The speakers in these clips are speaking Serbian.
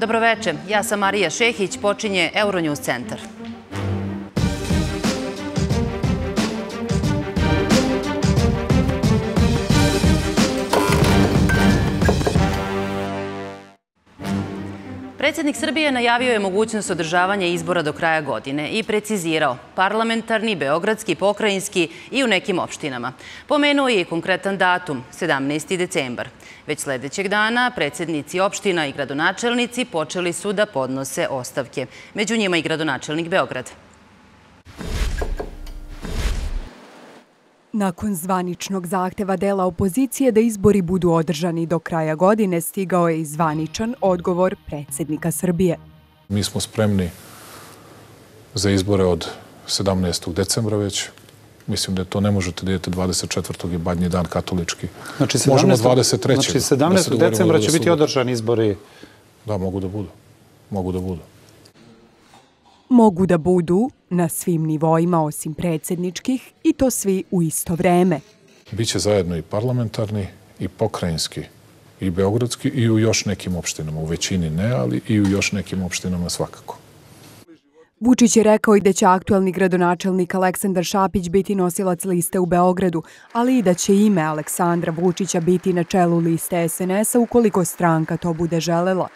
Dobroveče, ja sam Marija Šehić, počinje Euronews centar. Predsjednik Srbije najavio je mogućnost održavanja izbora do kraja godine i precizirao parlamentarni, beogradski, pokrajinski i u nekim opštinama. Pomenuo je i konkretan datum, 17. decembar. Već sledećeg dana predsjednici opština i gradonačelnici počeli su da podnose ostavke. Među njima i gradonačelnik Beograda. Nakon zvaničnog zahteva dela opozicije da izbori budu održani do kraja godine, stigao je i zvaničan odgovor predsjednika Srbije. Mi smo spremni za izbore od 17. decembra već. Mislim da to ne možete da idete 24. je badnji dan katolički. Znači 17. Možemo 23. Znači 17. Da decembra će biti održani izbori. Da, mogu da budu. Mogu da budu mogu da budu na svim nivoima osim predsjedničkih i to svi u isto vreme. Biće zajedno i parlamentarni i pokrajinski i beogradski i u još nekim opštinama. U većini ne, ali i u još nekim opštinama svakako. Vučić je rekao i da će aktualni gradonačelnik Aleksandar Šapić biti nosilac liste u Beogradu, ali i da će ime Aleksandra Vučića biti na čelu liste SNS-a ukoliko stranka to bude želela.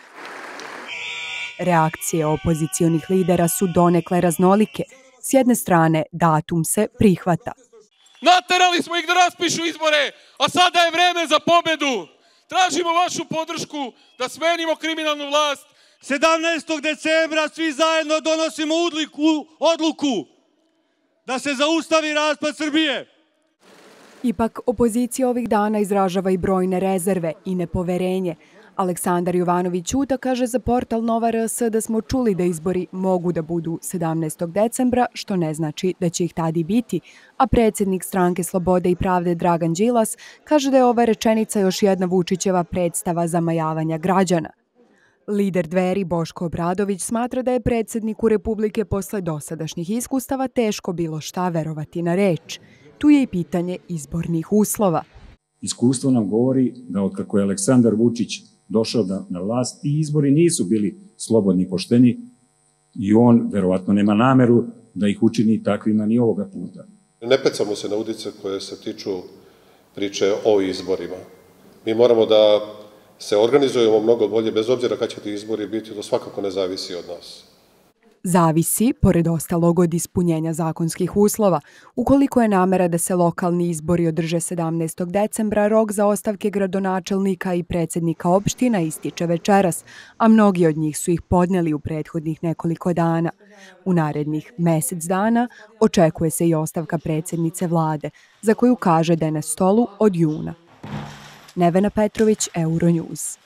Reakcije opozicijonih lidera su donekle raznolike. S jedne strane, datum se prihvata. Naterali smo ih da raspišu izbore, a sada je vreme za pobedu. Tražimo vašu podršku da smenimo kriminalnu vlast. 17. decembra svi zajedno donosimo udliku, odluku da se zaustavi raspad Srbije. Ipak, opozicija ovih dana izražava i brojne rezerve i nepoverenje, Aleksandar Jovanović Ćuta kaže za portal Nova RS da smo čuli da izbori mogu da budu 17. decembra, što ne znači da će ih tadi biti, a predsjednik stranke Slobode i pravde Dragan Đilas kaže da je ova rečenica još jedna Vučićeva predstava zamajavanja građana. Lider dveri Boško Obradović smatra da je predsjedniku Republike posle dosadašnjih iskustava teško bilo šta verovati na reč. Tu je i pitanje izbornih uslova. Iskustvo nam govori da od kako je Aleksandar Vučić došao da, na vlast, ti izbori nisu bili slobodni i pošteni i on verovatno nema nameru da ih učini takvima ni ovoga puta. Ne pecamo se na udice koje se tiču priče o izborima. Mi moramo da se organizujemo mnogo bolje, bez obzira kad će ti izbori biti, to svakako ne zavisi od nas zavisi, pored ostalog, od ispunjenja zakonskih uslova. Ukoliko je namera da se lokalni izbori održe 17. decembra, rok za ostavke gradonačelnika i predsjednika opština ističe večeras, a mnogi od njih su ih podneli u prethodnih nekoliko dana. U narednih mesec dana očekuje se i ostavka predsjednice vlade, za koju kaže da je na stolu od juna. Nevena Petrović, Euronews.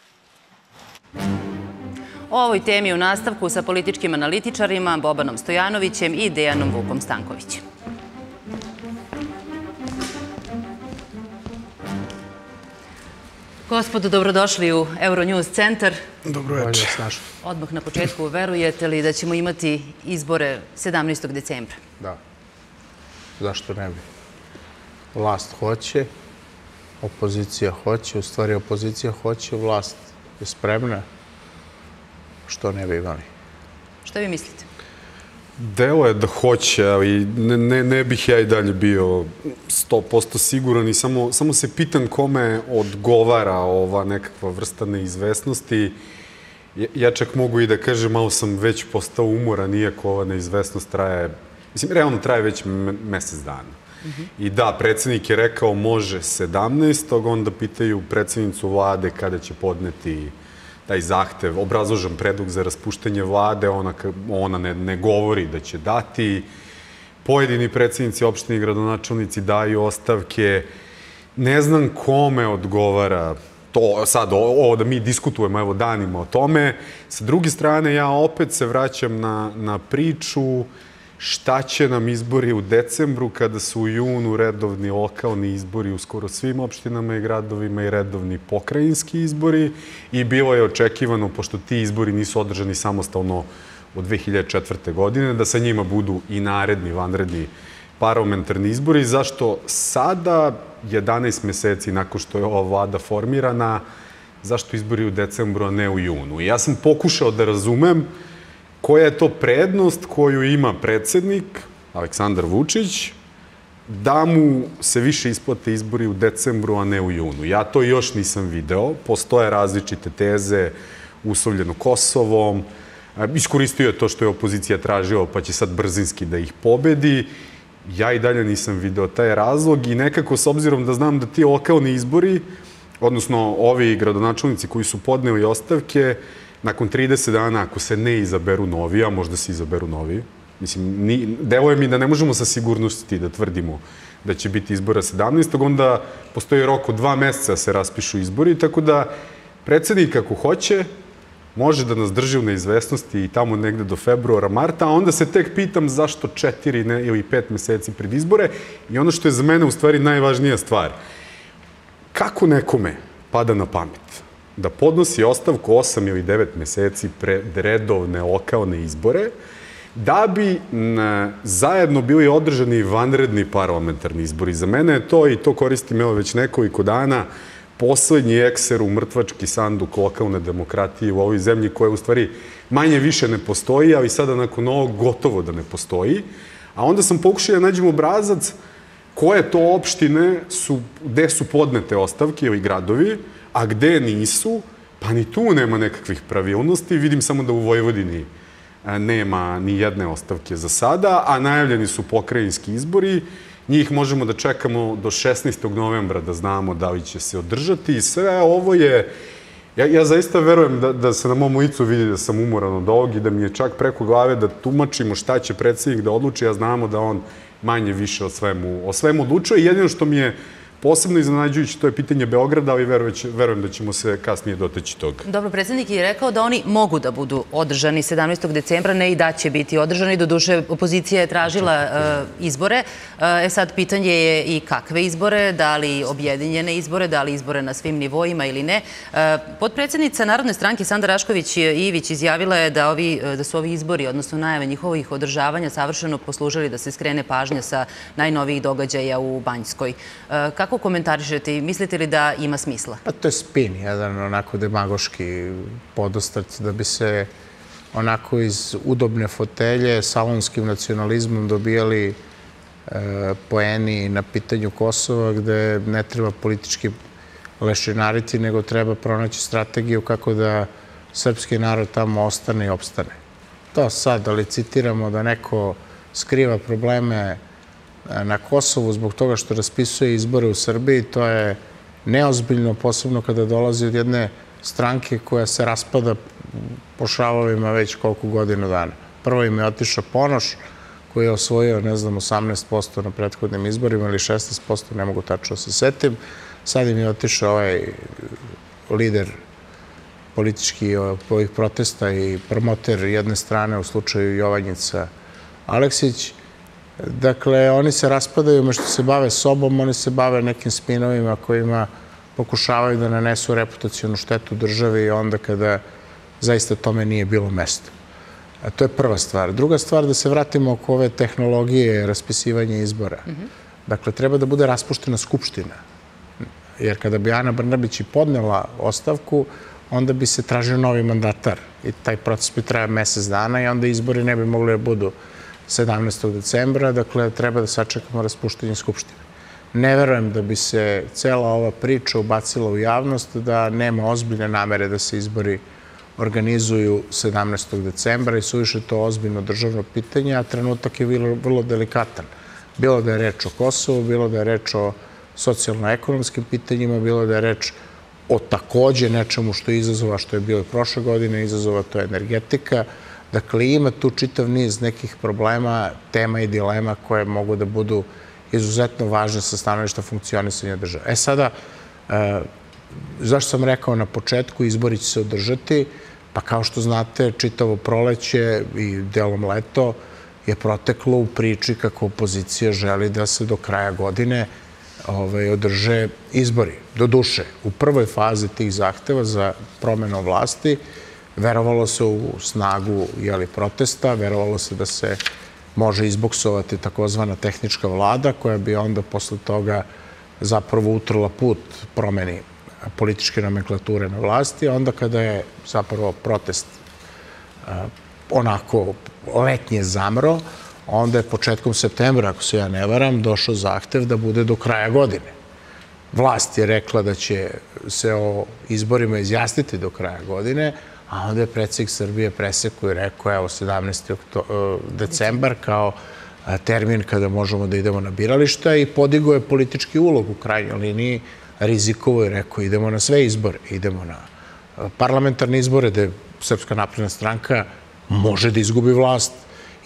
O ovoj temi u nastavku sa političkim analitičarima Bobanom Stojanovićem i Dejanom Vukom Stankovićem. Gospodo, dobrodošli u Euronews centar. Dobro večer. Odmah na početku, verujete li da ćemo imati izbore 17. decembra? Da. Zašto ne bi? Vlast hoće, opozicija hoće, u stvari opozicija hoće, vlast je spremna što ne bi imali. Šta vi mislite? Delo je da hoće, ali ne, ne, ne bih ja i dalje bio 100% siguran i samo, samo se pitam kome odgovara ova nekakva vrsta neizvesnosti. Ja, ja čak mogu i da kažem, malo sam već postao umoran, iako ova neizvesnost traje, mislim, realno traje već mesec dana. Mm -hmm. I da, predsednik je rekao može 17. onda pitaju predsednicu vlade kada će podneti taj zahtev, obrazložen predlog za raspuštanje vlade, ona, ona ne, ne govori da će dati. Pojedini predsednici opštine i gradonačelnici daju ostavke. Ne znam kome odgovara to sad, ovo da mi diskutujemo evo danima o tome. Sa druge strane, ja opet se vraćam na, na priču šta će nam izbori u decembru kada su u junu redovni lokalni izbori u skoro svim opštinama i gradovima i redovni pokrajinski izbori i bilo je očekivano, pošto ti izbori nisu održani samostalno od 2004. godine, da sa njima budu i naredni, vanredni parlamentarni izbori. Zašto sada, 11 meseci nakon što je ova vlada formirana, zašto izbori u decembru, a ne u junu. Ja sam pokušao da razumem koja je to prednost koju ima predsednik Aleksandar Vučić da mu se više isplate izbori u decembru, a ne u junu. Ja to još nisam video. Postoje različite teze, uslovljeno Kosovom, iskoristio je to što je opozicija tražila, pa će sad brzinski da ih pobedi. Ja i dalje nisam video taj razlog i nekako s obzirom da znam da ti lokalni izbori, odnosno ovi gradonačelnici koji su podneli ostavke, nakon 30 dana, ako se ne izaberu novi, a možda se izaberu novi, mislim, ni, deloje mi da ne možemo sa sigurnosti da tvrdimo da će biti izbora 17. onda postoji rok od dva meseca da se raspišu izbori, tako da predsednik ako hoće, može da nas drži u neizvesnosti i tamo negde do februara, marta, a onda se tek pitam zašto četiri ne, ili pet meseci pred izbore i ono što je za mene u stvari najvažnija stvar. Kako nekome pada na pamet da podnosi ostavku 8 ili 9 meseci pred redovne lokalne izbore, da bi na, zajedno bili održani vanredni parlamentarni izbori. Za mene je to, i to koristim evo već nekoliko dana, poslednji ekser u mrtvački sanduk lokalne demokratije u ovoj zemlji koja u stvari manje više ne postoji, ali sada nakon ovog gotovo da ne postoji. A onda sam pokušao da nađem obrazac koje to opštine su, gde su podnete ostavke ili gradovi, a gde nisu, pa ni tu nema nekakvih pravilnosti. Vidim samo da u Vojvodini nema ni jedne ostavke za sada, a najavljeni su pokrajinski izbori. Njih možemo da čekamo do 16. novembra da znamo da li će se održati i sve ovo je... Ja, ja zaista verujem da, da se na mom licu vidi da sam umoran od ovog i da mi je čak preko glave da tumačimo šta će predsednik da odluči, ja znamo da on manje više o svemu, o svemu odlučuje. Jedino što mi je Posebno iznenađujući to je pitanje Beograda, ali verujem da ćemo se kasnije doteći tog. Dobro, predsednik je rekao da oni mogu da budu održani 17. decembra, ne i da će biti održani. Doduše, opozicija je tražila e, izbore. E, e sad, pitanje je i kakve izbore, da li objedinjene izbore, da li izbore na svim nivoima ili ne. E, podpredsednica Narodne stranke Sandra Rašković-Ivić izjavila je da, ovi, da su ovi izbori, odnosno najave njihovih održavanja, savršeno poslužili da se skrene pažnja sa najnovijih događaja u Banjskoj. Kako Kako komentarišete i mislite li da ima smisla? Pa to je spin, jedan onako demagoški podostac da bi se onako iz udobne fotelje salonskim nacionalizmom dobijali e, poeni na pitanju Kosova gde ne treba politički lešinariti, nego treba pronaći strategiju kako da srpski narod tamo ostane i opstane. To sad da li citiramo da neko skriva probleme na Kosovu zbog toga što raspisuje izbore u Srbiji, to je neozbiljno, posebno kada dolazi od jedne stranke koja se raspada po šavovima već koliko godina dana. Prvo im je otišao Ponoš, koji je osvojio, ne znam, 18% na prethodnim izborima ili 16%, ne mogu tačno da se setim. Sad im je otišao ovaj lider politički ovih protesta i promoter jedne strane u slučaju Jovanjica Aleksić. Dakle, oni se raspadaju umešto se bave sobom, oni se bave nekim spinovima kojima pokušavaju da nanesu reputacijonu štetu državi i onda kada zaista tome nije bilo mesto. A to je prva stvar. Druga stvar, da se vratimo oko ove tehnologije raspisivanja izbora. Dakle, treba da bude raspuštena skupština. Jer kada bi Ana Brnabić i podnela ostavku, onda bi se tražio novi mandatar. I taj proces bi trajao mesec dana i onda izbori ne bi mogli da budu 17. decembra, dakle, treba da sačekamo raspuštenje Skupštine. Ne verujem da bi se cela ova priča ubacila u javnost, da nema ozbiljne namere da se izbori organizuju 17. decembra i suviše to ozbiljno državno pitanje, a trenutak je vrlo, vrlo delikatan. Bilo da je reč o Kosovu, bilo da je reč o socijalno-ekonomskim pitanjima, bilo da je reč o takođe nečemu što je izazova, što je bilo i prošle godine izazova, to je energetika, Dakle, ima tu čitav niz nekih problema, tema i dilema koje mogu da budu izuzetno važne sa stanovišta funkcionisanja države. E sada, e, zašto sam rekao na početku, izbori će se održati, pa kao što znate, čitavo proleće i delom leto je proteklo u priči kako opozicija želi da se do kraja godine ovaj, održe izbori. Do duše, u prvoj fazi tih zahteva za promenu vlasti, Verovalo se u snagu protesta, verovalo se da se može izboksovati takozvana tehnička vlada koja bi onda posle toga zapravo utrla put promeni političke nomenklature na vlasti, onda kada je zapravo protest onako letnje zamro, onda je početkom septembra, ako se ja ne varam, došao zahtev da bude do kraja godine. Vlast je rekla da će se o izborima izjasniti do kraja godine, a onda je predsjednik Srbije presekao i rekao, evo, 17. E, decembar kao e, termin kada možemo da idemo na birališta i podigo je politički ulog u krajnjoj liniji, rizikovo je rekao, idemo na sve izbore, idemo na e, parlamentarne izbore, gde Srpska napredna stranka može da izgubi vlast,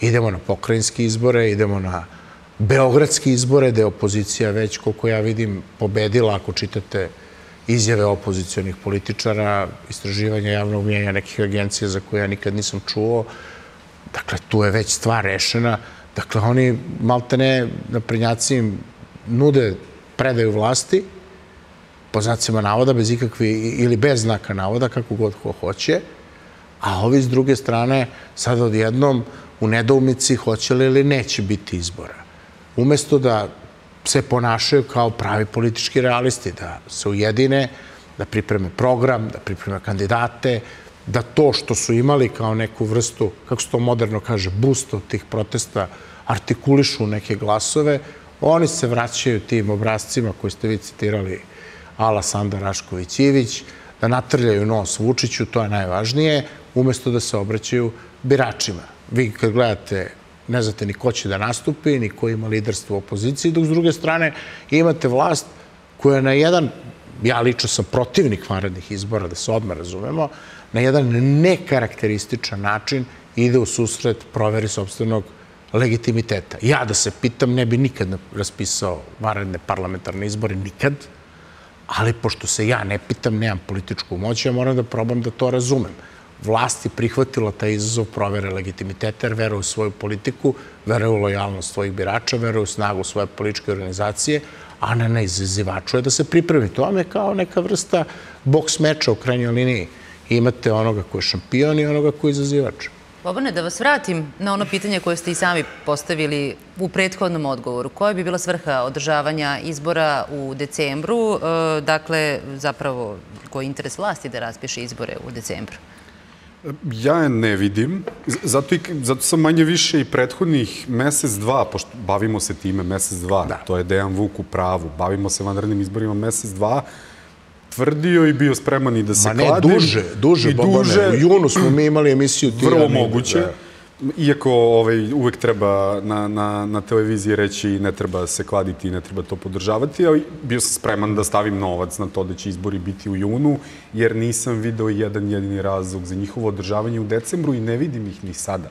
idemo na pokrajinske izbore, idemo na beogradske izbore, gde je opozicija već, koliko ja vidim, pobedila, ako čitate izjave opozicijonih političara, istraživanja javnog mijenja nekih agencija za koje ja nikad nisam čuo. Dakle, tu je već stvar rešena. Dakle, oni malte ne naprednjaci im nude predaju vlasti, po znacima navoda, bez ikakvi, ili bez znaka navoda, kako god ko hoće, a ovi s druge strane sad odjednom u nedoumici hoće li ili neće biti izbora. Umesto da se ponašaju kao pravi politički realisti, da se ujedine, da pripreme program, da pripreme kandidate, da to što su imali kao neku vrstu, kako se to moderno kaže, boost od tih protesta, artikulišu neke glasove, oni se vraćaju tim obrazcima koji ste vi citirali ala Sanda Rašković-Ivić, da natrljaju nos Vučiću, to je najvažnije, umesto da se obraćaju biračima. Vi kad gledate ne znate ni ko će da nastupi, ni ko ima liderstvo u opoziciji, dok s druge strane imate vlast koja na jedan, ja lično sam protivnik vanrednih izbora, da se odmah razumemo, na jedan nekarakterističan način ide u susret proveri sobstvenog legitimiteta. Ja da se pitam, ne bi nikad raspisao vanredne parlamentarne izbore, nikad, ali pošto se ja ne pitam, nemam političku moć, ja moram da probam da to razumem vlast je prihvatila taj izazov provere legitimiteta, jer veruje u svoju politiku, veruje u lojalnost svojih birača, veruje u snagu svoje političke organizacije, a ne na izazivaču je da se pripremi. To vam je kao neka vrsta boks meča u krajnjoj liniji. Imate onoga ko je šampion i onoga ko je izazivač. Bobane, da vas vratim na ono pitanje koje ste i sami postavili u prethodnom odgovoru. Koja bi bila svrha održavanja izbora u decembru? E, dakle, zapravo, koji je interes vlasti da raspiše izbore u decembru? Ja je ne vidim, zato, i, zato sam manje više i prethodnih mesec, dva, pošto bavimo se time mesec, dva, da. to je Dejan Vuk u pravu, bavimo se vanrednim izborima mesec, dva, tvrdio i bio spreman i da se kladim. Ma ne, kladim, duže, duže, duže, u junu smo mi imali emisiju. Vrlo moguće. Da. Iako ovaj, uvek treba na, na, na televiziji reći ne treba se kladiti ne treba to podržavati, ali bio sam spreman da stavim novac na to da će izbori biti u junu, jer nisam video jedan jedini razlog za njihovo održavanje u decembru i ne vidim ih ni sada.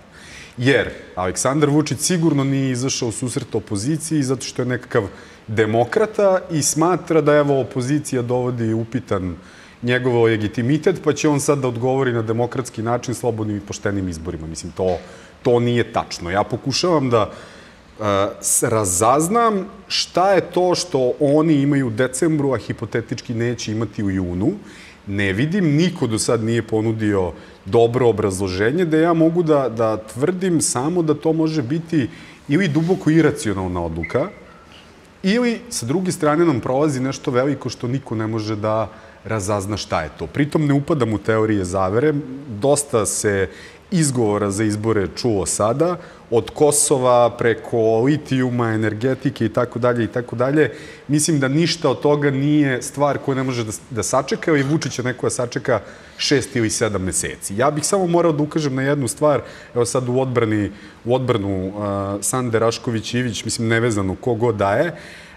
Jer Aleksandar Vučić sigurno nije izašao u susret opoziciji zato što je nekakav demokrata i smatra da evo opozicija dovodi upitan njegov legitimitet, pa će on sad da odgovori na demokratski način slobodnim i poštenim izborima. Mislim, to, to nije tačno. Ja pokušavam da uh, razaznam šta je to što oni imaju u decembru, a hipotetički neće imati u junu. Ne vidim, niko do sad nije ponudio dobro obrazloženje, da ja mogu da, da tvrdim samo da to može biti ili duboko iracionalna odluka, ili sa druge strane nam prolazi nešto veliko što niko ne može da razazna šta je to. Pritom ne upadam u teorije zavere, dosta se izgovora za izbore čuo sada, od Kosova preko litijuma, energetike i tako dalje i tako dalje. Mislim da ništa od toga nije stvar koja ne može da, da sačeka ili Vučića nekoja sačeka šest ili sedam meseci. Ja bih samo morao da ukažem na jednu stvar, evo sad u odbrani, u odbranu Sande Rašković-Ivić, mislim nevezano kogo daje,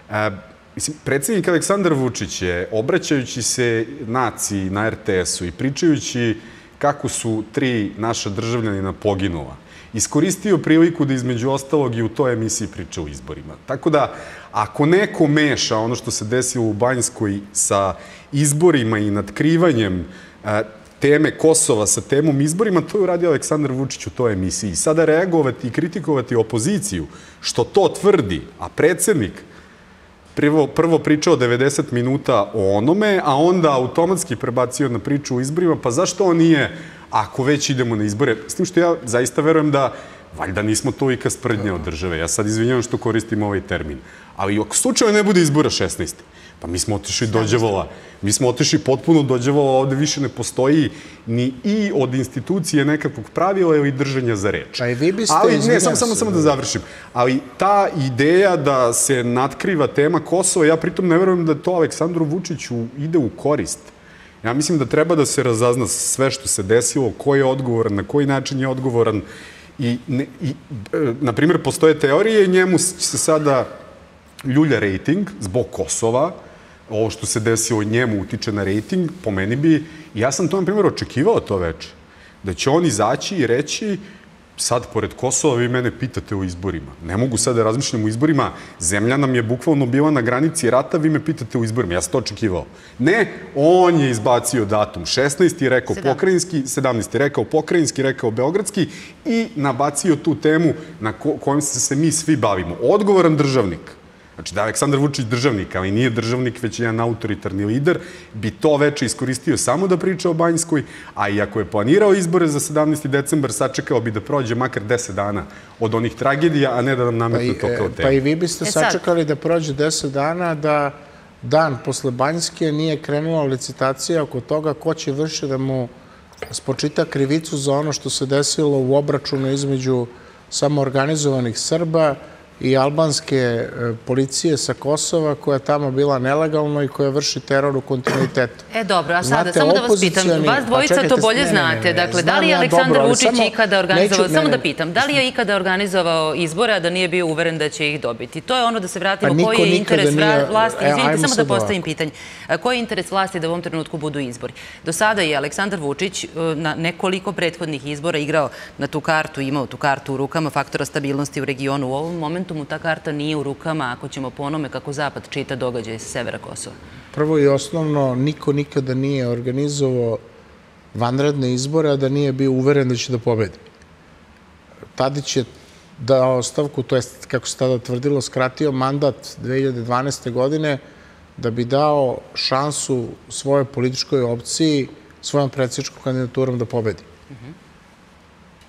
uh, Mislim, predsednik Aleksandar Vučić je, obraćajući se naciji na RTS-u i pričajući kako su tri naša državljanina poginula, iskoristio priliku da između ostalog i u toj emisiji priča o izborima. Tako da, ako neko meša ono što se desilo u Banjskoj sa izborima i nadkrivanjem a, teme Kosova sa temom izborima, to je uradio Aleksandar Vučić u toj emisiji. Sada reagovati i kritikovati opoziciju, što to tvrdi, a predsednik prvo, prvo pričao 90 minuta o onome, a onda automatski prebacio na priču o izborima, pa zašto on nije, ako već idemo na izbore, s tim što ja zaista verujem da valjda nismo to i sprdnje od države. Ja sad izvinjavam što koristim ovaj termin. Ali ako slučajno ne bude izbora 16. Pa mi smo otišli do đavola. Mi smo otišli potpuno do đavola, ovde više ne postoji ni i od institucije nekakvog pravila ili držanja za reč. Pa i vi biste, Ali, ne, samo, samo, samo da završim. Ali ta ideja da se natkriva tema Kosova, ja pritom ne verujem da to Aleksandru Vučiću ide u korist. Ja mislim da treba da se razazna sve što se desilo, ko je odgovoran, na koji način je odgovoran. I, ne, i e, na primjer, postoje teorije i njemu se sada ljulja rejting zbog Kosova, ovo što se desilo njemu utiče na rejting, po meni bi, ja sam to, na primjer, očekivao to veče, da će on izaći i reći sad, pored Kosova, vi mene pitate o izborima. Ne mogu sad da razmišljam o izborima. Zemlja nam je bukvalno bila na granici rata, vi me pitate o izborima. Ja sam to očekivao. Ne, on je izbacio datum. 16. je rekao pokrajinski, 17. je rekao pokrajinski, rekao beogradski i nabacio tu temu na ko kojom se, se mi svi bavimo. Odgovoran državnik Znači da je Aleksandar Vučić državnik, ali nije državnik, već jedan autoritarni lider, bi to veče iskoristio samo da priča o Banjskoj, a i ako je planirao izbore za 17. decembar, sačekao bi da prođe makar 10 dana od onih tragedija, a ne da nam nametnu Pa to kao e, temu. pa i vi biste E sačekali da prođe 10 dana, da dan posle Banjske nije krenula licitacija oko toga ko će vrši da mu spočita krivicu za ono što se desilo u obračunu između samoorganizovanih Srba i albanske e, policije sa Kosova koja je tamo bila nelegalno i koja vrši teror u kontinuitetu. E dobro, a sada Znate, samo da vas pitam, vas pa dvojica čekajte, to bolje ne, znate. Dakle, da li je Aleksandar Vučić samo- ikada organizovao, neću- samo da pitam, da li je ikada organizovao izbore, a da nije bio uveren da će ih dobiti? To je ono da se vratimo, Pa koji je interes nije- vlasti, E, izvinite, samo da postavim pitanje. A, Koji je interes vlasti da u ovom trenutku budu izbori? Do sada je Aleksandar Vučić e, na nekoliko prethodnih izbora igrao na tu kartu, imao tu kartu u rukama faktora stabilnosti u regionu. U ovom momentu mu ta karta nije u rukama, ako ćemo po onome kako Zapad čita događaje sa severa Kosova. Prvo i osnovno, niko nikada nije organizovao vanredne izbore, a da nije bio uveren da će da pobedi. Tadić je dao ostavku, to jest, kako se tada tvrdilo, skratio mandat 2012. godine da bi dao šansu svojoj političkoj opciji, svojom predsjedničkom kandidaturom da pobedi.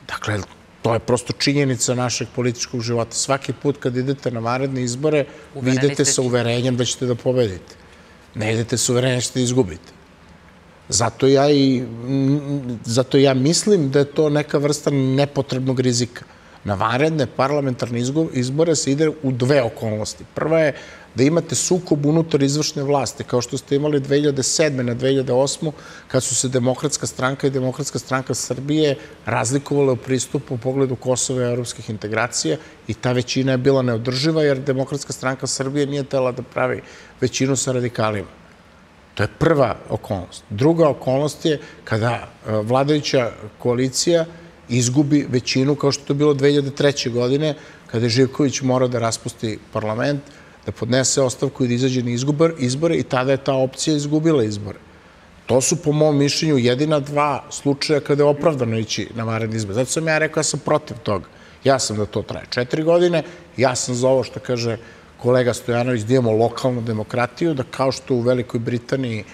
Dakle, to je prosto činjenica našeg političkog života. Svaki put kad idete na vanredne izbore, vi idete sa uverenjem da ćete da pobedite. Ne idete sa uverenjem da ćete da izgubite. Zato ja i zato ja mislim da je to neka vrsta nepotrebnog rizika. Na vanredne parlamentarne izbore se ide u dve okolnosti. Prva je da imate sukob unutar izvršne vlasti, kao što ste imali 2007. na 2008. kad su se Demokratska stranka i Demokratska stranka Srbije razlikovale u pristupu u pogledu Kosova i evropskih integracija i ta većina je bila neodrživa jer Demokratska stranka Srbije nije tela da pravi većinu sa radikalima. To je prva okolnost. Druga okolnost je kada e, vladajuća koalicija izgubi većinu, kao što je to bilo 2003. godine, kada je Živković morao da raspusti parlament, da podnese ostavku i da izađe na izgubar, izbore i tada je ta opcija izgubila izbore. To su, po mom mišljenju, jedina dva slučaja kada je opravdano ići na vanredni izbor. Zato sam ja rekao, ja sam protiv toga. Ja sam da to traje četiri godine, ja sam za ovo što kaže kolega Stojanović, da imamo lokalnu demokratiju, da kao što u Velikoj Britaniji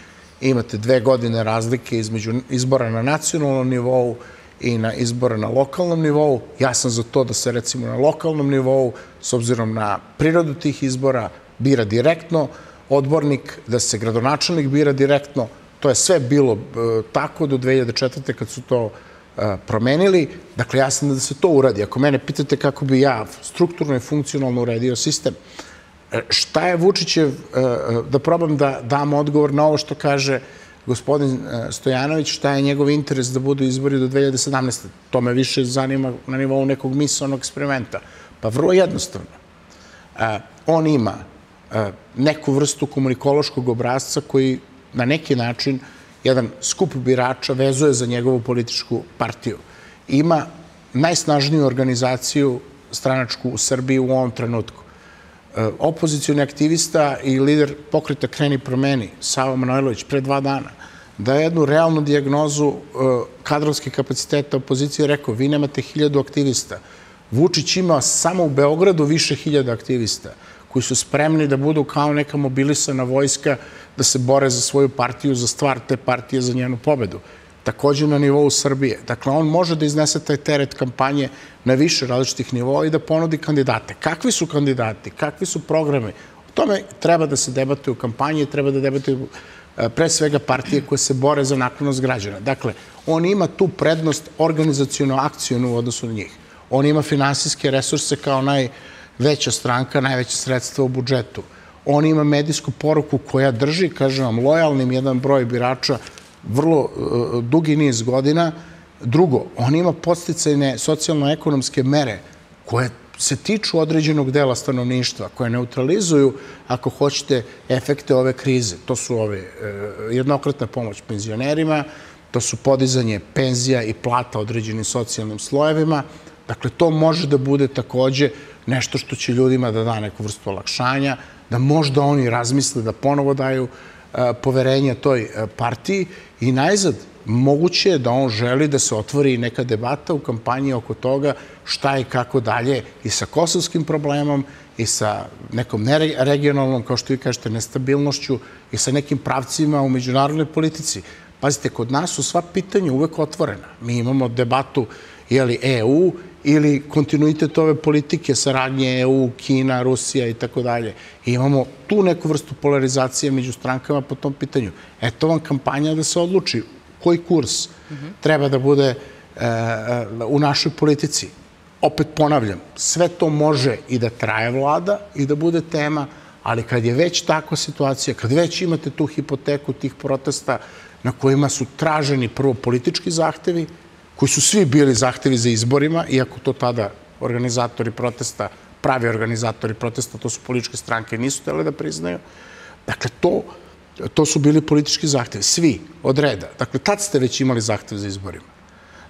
imate dve godine razlike između izbora na nacionalnom nivou i na izbora na lokalnom nivou. Ja sam za to da se recimo na lokalnom nivou, s obzirom na prirodu tih izbora, bira direktno odbornik, da se gradonačelnik bira direktno. To je sve bilo e, tako do 2004. kad su to e, promenili. Dakle, ja sam da se to uradi. Ako mene pitate kako bi ja strukturno i funkcionalno uredio sistem, E, Šta je Vučićev, da probam da dam odgovor na ovo što kaže gospodin e, Stojanović, šta je njegov interes da budu izbori do 2017. To me više zanima na nivou nekog misalnog eksperimenta. Pa vrlo jednostavno. E, On ima e, neku vrstu komunikološkog obrazca koji na neki način jedan skup birača vezuje za njegovu političku partiju. Ima najsnažniju organizaciju stranačku u Srbiji u ovom trenutku opozicioni aktivista i lider pokreta Kreni promeni, Sava Manojlović, pre dva dana, da je jednu realnu dijagnozu e, kadrovskih kapaciteta opozicije rekao, vi nemate hiljadu aktivista. Vučić ima samo u Beogradu više hiljada aktivista koji su spremni da budu kao neka mobilisana vojska da se bore za svoju partiju, za stvar te partije, za njenu pobedu takođe na nivou Srbije. Dakle, on može da iznese taj teret kampanje na više različitih nivoa i da ponudi kandidate. Kakvi su kandidati? Kakvi su programi? tome treba da se debatuje u kampanji, treba da debatuju e, pre svega partije koje se bore za naklonost građana. Dakle, on ima tu prednost organizacijono akcijonu u odnosu na njih. On ima finansijske resurse kao najveća stranka, najveće sredstva u budžetu. On ima medijsku poruku koja drži, kažem vam, lojalnim jedan broj birača vrlo uh, dugi niz godina. Drugo, on ima posticajne socijalno-ekonomske mere koje se tiču određenog dela stanovništva, koje neutralizuju, ako hoćete, efekte ove krize. To su ove uh, jednokratna pomoć penzionerima, to su podizanje penzija i plata određenim socijalnim slojevima. Dakle, to može da bude takođe nešto što će ljudima da da neku vrstu olakšanja, da možda oni razmisle da ponovo daju e, poverenje toj e, partiji i najzad moguće je da on želi da se otvori neka debata u kampanji oko toga šta i kako dalje i sa kosovskim problemom i sa nekom regionalnom, kao što vi kažete, nestabilnošću i sa nekim pravcima u međunarodnoj politici. Pazite, kod nas su sva pitanja uvek otvorena. Mi imamo debatu je li EU ili kontinuitet ove politike, saradnje EU, Kina, Rusija i tako dalje. Imamo tu neku vrstu polarizacije među strankama po tom pitanju. Eto vam kampanja da se odluči koji kurs treba da bude e, e, u našoj politici. Opet ponavljam, sve to može i da traje vlada i da bude tema, ali kad je već takva situacija, kad već imate tu hipoteku tih protesta na kojima su traženi prvo politički zahtevi, koji su svi bili zahtevi za izborima, iako to tada organizatori protesta, pravi organizatori protesta, to su političke stranke, nisu tele da priznaju. Dakle, to, to su bili politički zahtevi, svi, od reda. Dakle, tad ste već imali zahtev za izborima.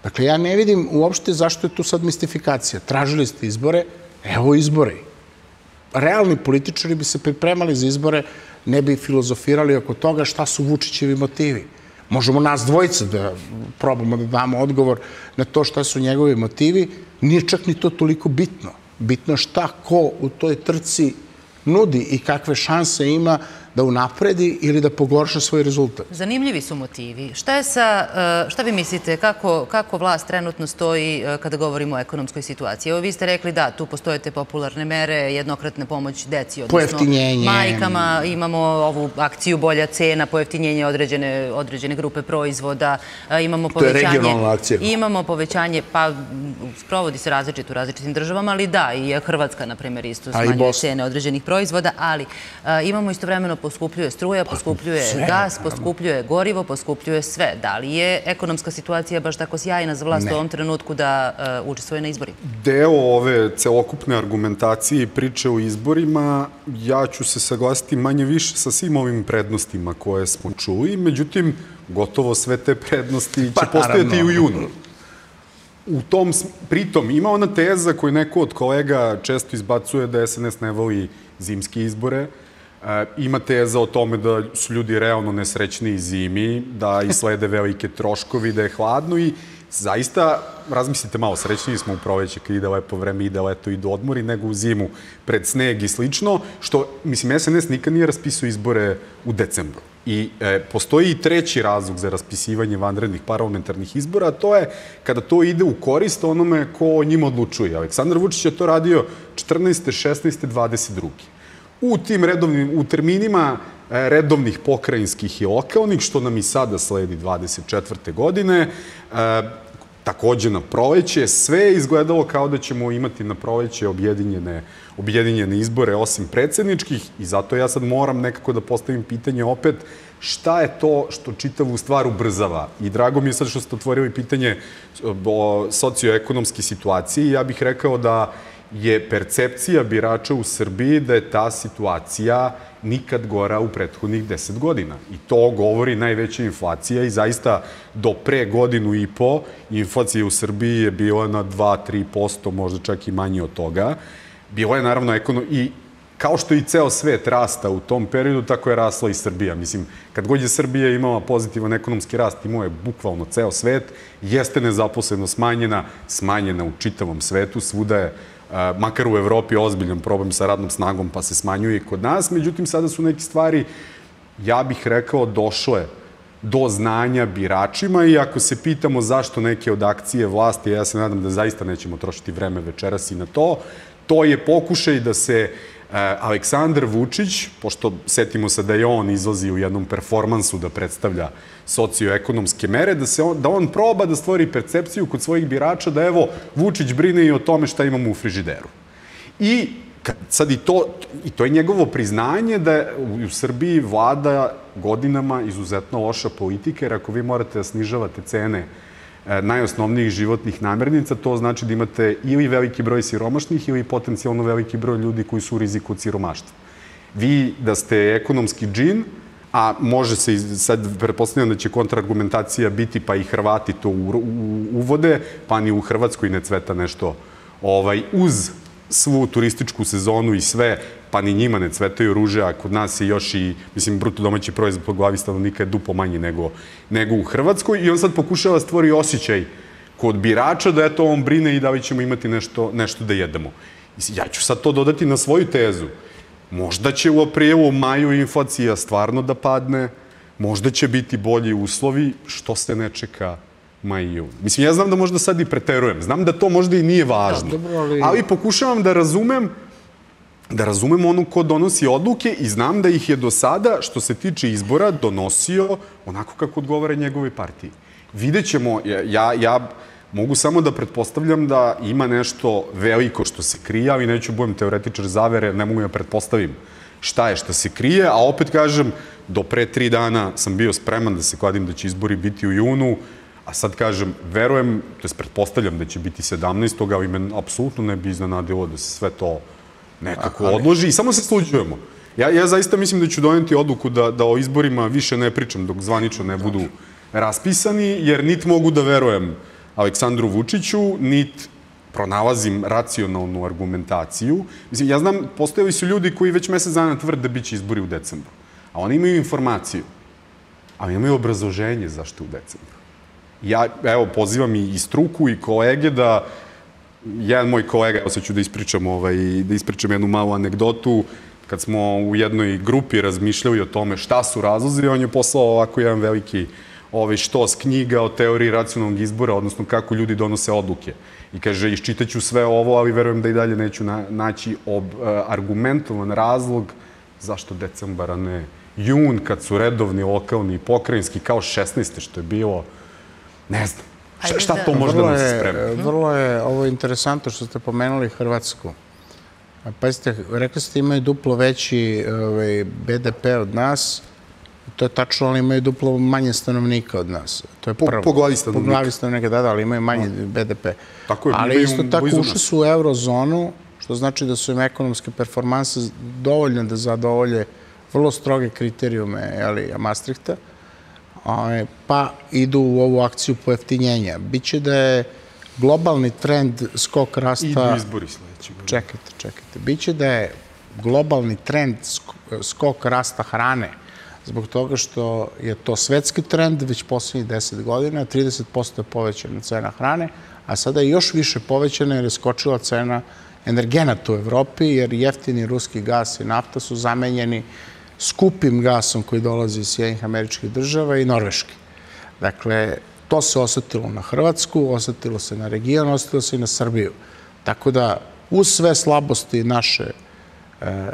Dakle, ja ne vidim uopšte zašto je tu sad mistifikacija. Tražili ste izbore, evo izbori. Realni političari bi se pripremali za izbore, ne bi filozofirali oko toga šta su Vučićevi motivi. Možemo nas dvojice da probamo da damo odgovor na to šta su njegovi motivi. Nije čak ni to toliko bitno. Bitno šta ko u toj trci nudi i kakve šanse ima da unapredi ili da pogorša svoj rezultat. Zanimljivi su motivi. Šta je sa, e, šta vi mislite, kako, kako vlast trenutno stoji e, kada govorimo o ekonomskoj situaciji? Evo vi ste rekli da, tu postoje te popularne mere, jednokratne pomoć deci, odnosno majkama, imamo ovu akciju bolja cena, pojeftinjenje određene, određene grupe proizvoda, e, imamo povećanje... To je regionalna akcija. Imamo povećanje, pa sprovodi se različito u različitim državama, ali da, i Hrvatska, na primjer, isto smanjuje cene određenih proizvoda, ali imamo istovremeno poskupljuje struja, poskupljuje gas, poskupljuje gorivo, poskupljuje sve. Da li je ekonomska situacija baš tako sjajna za vlast u ovom trenutku da uh, učestvuje na izborima? Deo ove celokupne argumentacije i priče o izborima, ja ću se saglasiti manje više sa svim ovim prednostima koje smo čuli. Međutim, gotovo sve te prednosti će pa, postojati i u junu. U tom, pritom, ima ona teza koju neko od kolega često izbacuje da SNS ne voli zimske izbore, E, ima teza o tome da su ljudi realno nesrećni zimi, da i slede velike troškovi, da je hladno i zaista, razmislite malo, srećniji smo u proveće kad ide lepo vreme, ide leto, idu odmori, nego u zimu pred sneg i slično, što, mislim, SNS nikad nije raspisao izbore u decembru. I e, postoji i treći razlog za raspisivanje vanrednih parlamentarnih izbora, a to je kada to ide u korist onome ko o njima odlučuje. Aleksandar Vučić je to radio 14. 16. 22 u tim redovnim, u terminima e, redovnih pokrajinskih i lokalnih, što nam i sada sledi 24. godine, e, takođe na proleće, sve je izgledalo kao da ćemo imati na proleće objedinjene, objedinjene izbore osim predsedničkih i zato ja sad moram nekako da postavim pitanje opet šta je to što čitavu stvar ubrzava. I drago mi je sad što ste otvorili pitanje o socioekonomski situaciji. Ja bih rekao da je percepcija birača u Srbiji da je ta situacija nikad gora u prethodnih deset godina. I to govori najveća inflacija i zaista do pre godinu i po inflacija u Srbiji je bila na 2-3%, možda čak i manje od toga. Bilo je naravno ekonom... i kao što i ceo svet rasta u tom periodu, tako je rasla i Srbija. Mislim, kad god je Srbija imala pozitivan ekonomski rast, imao je bukvalno ceo svet, jeste nezaposleno smanjena, smanjena u čitavom svetu, svuda je makar u Evropi ozbiljan problem sa radnom snagom, pa se smanjuje kod nas. Međutim, sada su neke stvari, ja bih rekao, došle do znanja biračima i ako se pitamo zašto neke od akcije vlasti, ja se nadam da zaista nećemo trošiti vreme večeras i na to, to je pokušaj da se Aleksandar Vučić, pošto setimo se da je on izlazi u jednom performansu da predstavlja socioekonomske mere, da, se on, da on proba da stvori percepciju kod svojih birača da evo, Vučić brine i o tome šta imamo u frižideru. I sad i to, i to je njegovo priznanje da u Srbiji vlada godinama izuzetno loša politika, jer ako vi morate da snižavate cene e, najosnovnijih životnih namirnica, to znači da imate ili veliki broj siromašnih ili potencijalno veliki broj ljudi koji su u riziku od siromaštva. Vi da ste ekonomski džin, a može se, sad prepostavljam da će kontraargumentacija biti, pa i Hrvati to uvode, pa ni u Hrvatskoj ne cveta nešto ovaj, uz svu turističku sezonu i sve, pa ni njima ne cvetaju ruže, a kod nas je još i, mislim, bruto domaći proizvod po glavi stanovnika je dupo manji nego, nego u Hrvatskoj i on sad pokušava da stvori osjećaj kod birača da eto on brine i da li ćemo imati nešto, nešto da jedemo. Ja ću sad to dodati na svoju tezu. Možda će u aprilu, maju inflacija stvarno da padne, možda će biti bolji uslovi, što se ne čeka maj i jun. Mislim, ja znam da možda sad i preterujem, znam da to možda i nije važno, da, dobro, ali... ali pokušavam da razumem da razumem onu ko donosi odluke i znam da ih je do sada, što se tiče izbora, donosio onako kako odgovara njegovoj partiji. Videćemo, ja, ja mogu samo da pretpostavljam da ima nešto veliko što se krije, ali neću budem teoretičar zavere, ne mogu da pretpostavim šta je što se krije, a opet kažem, do pre tri dana sam bio spreman da se kladim da će izbori biti u junu, A sad kažem, verujem, to je pretpostavljam da će biti 17. ali me apsolutno ne bi iznenadilo da se sve to nekako ali... odloži i samo se sluđujemo. Ja, ja zaista mislim da ću doneti odluku da, da o izborima više ne pričam dok zvanično ne budu raspisani, jer nit mogu da verujem Aleksandru Vučiću, nit pronalazim racionalnu argumentaciju. Mislim, ja znam, postojali su ljudi koji već mesec dana tvrde da biće izbori u decembru. A oni imaju informaciju, ali imaju obrazloženje zašto u decembru ja, evo, pozivam i struku i kolege da, jedan moj kolega, evo sad ću da ispričam, ovaj, da ispričam jednu malu anegdotu, kad smo u jednoj grupi razmišljali o tome šta su razlozi, on je poslao ovako jedan veliki ovaj, štos knjiga o teoriji racionalnog izbora, odnosno kako ljudi donose odluke. I kaže, iščitaću sve ovo, ali verujem da i dalje neću na, naći ob, uh, argumentovan razlog zašto decembara ne jun, kad su redovni, lokalni i pokrajinski, kao 16. što je bilo, Ne znam. Šta, šta da. to može da nam se spremi? Vrlo je ovo interesantno što ste pomenuli Hrvatsku. Pazite, rekli ste imaju duplo veći ovaj, BDP od nas, to je tačno, ali imaju duplo manje stanovnika od nas. To je prvo. Po, po glavi stanovnika. Po glavi stanovnika, da, da, ali imaju manje no. BDP. Tako je, ali isto tako ušli su u eurozonu, što znači da su im ekonomske performanse dovoljne da zadovolje vrlo stroge kriterijume, jeli, Maastrichta pa idu u ovu akciju pojeftinjenja. Biće da je globalni trend skok rasta... Idu izbori sledeći. Čekajte, čekajte. Biće da je globalni trend skok rasta hrane zbog toga što je to svetski trend već poslednjih 10 godina, 30% je povećana cena hrane, a sada je još više povećana jer je skočila cena energenata u Evropi, jer jeftini ruski gas i nafta su zamenjeni skupim gasom koji dolazi iz Sjednjih američkih država i Norveške. Dakle, to se osetilo na Hrvatsku, osetilo se na region, osetilo se i na Srbiju. Tako da, uz sve slabosti naše e,